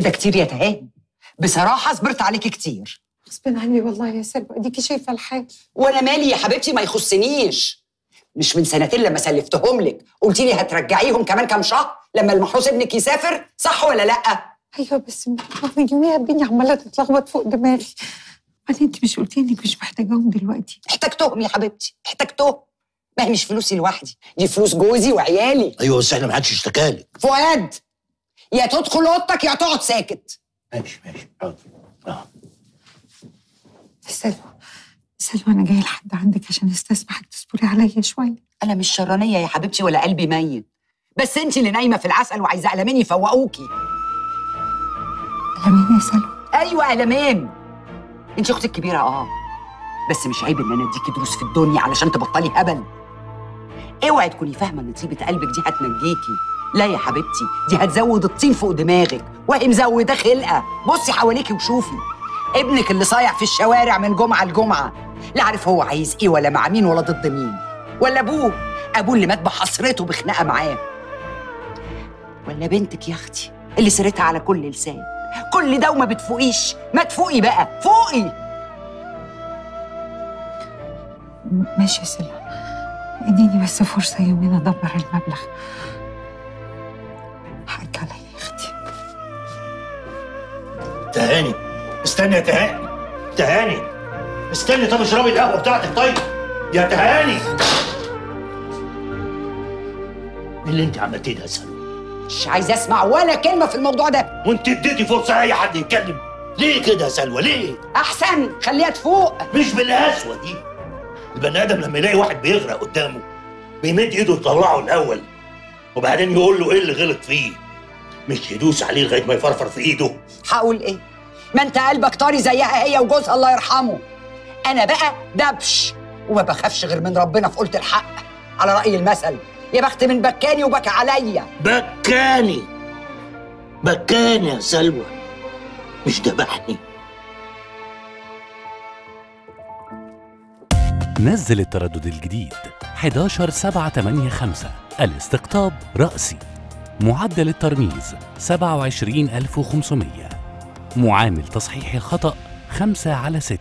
كده كتير يا تهاني. بصراحة صبرت عليكي كتير. غصب عني والله يا سلوى اديكي شايفة الحال وأنا مالي يا حبيبتي ما يخصنيش. مش من سنتين لما سلفتهم لك. قلتي لي هترجعيهم كمان كام شهر لما المحروس ابنك يسافر صح ولا لأ؟ أيوه بس من يوميها الدنيا عمالة تتلخبط فوق دماغي. بعدين أنت مش قلتي إنك مش محتاجاهم دلوقتي؟ احتجتهم يا حبيبتي احتجتهم. ما هي مش فلوسي لوحدي دي فلوس جوزي وعيالي. أيوه بس إحنا ما حدش اشتكالك. فؤاد! يا تدخل اوضتك يا تقعد ساكت. ماشي ماشي. حاضر. آه. سلوى سلوى أنا جاية لحد عندك عشان استسمحك تصبري عليا شوية. أنا مش شرانية يا حبيبتي ولا قلبي ميت. بس انت اللي نايمة في العسل وعايزة قلمين يفوقوكي. قلمين يا سلوى؟ أيوه قلمين انت أختي الكبيره آه. بس مش عيب إن أنا اديكي دروس في الدنيا علشان تبطلي هبل. اوعي تكوني فاهمة إن طيبة قلبك دي هتنجيكي. لا يا حبيبتي دي هتزود الطين فوق دماغك. وهي مزوده خلقة. بصي حواليكي وشوفي. ابنك اللي صايع في الشوارع من جمعة لجمعة. لا عارف هو عايز إيه ولا مع مين ولا ضد مين. ولا ابوه. ابوه اللي مات بحسرته بخناقة معاه. ولا بنتك يا أختي اللي سيرتها على كل لسان. كل ده وما بتفوقيش. ما تفوقي بقى. فوقي. ماشي يا سلوى اديني بس فرصة يومين أدبر المبلغ. حقك عليا يا أختي. تهاني. استني يا تهاني. تهاني. استني طب اشربي القهوة بتاعتك طيب. يا تهاني. إيه اللي انت عملتيه ده يا سلوى مش عايزه أسمع ولا كلمة في الموضوع ده. وانت اديتي فرصة اي حد يتكلم. ليه كده يا سلوى؟ ليه؟ أحسن خليها تفوق. مش بالقسوة دي. البني آدم لما يلاقي واحد بيغرق قدامه بيمد إيده يطلعه الأول وبعدين يقول له إيه اللي غلط فيه؟ مش يدوس عليه لغاية ما يفرفر في إيده. هقول إيه؟ ما أنت قلبك طاري زيها هي وجوزها الله يرحمه. أنا بقى دبش وما بخافش غير من ربنا في قلت الحق. على رأي المثل يا بخت من بكاني وبكى عليا. بكاني؟ بكاني يا سلوى. مش ذبحني نزل التردد الجديد. 11785 الاستقطاب رأسي. معدل الترميز 27500 معامل تصحيح الخطأ 5 على 6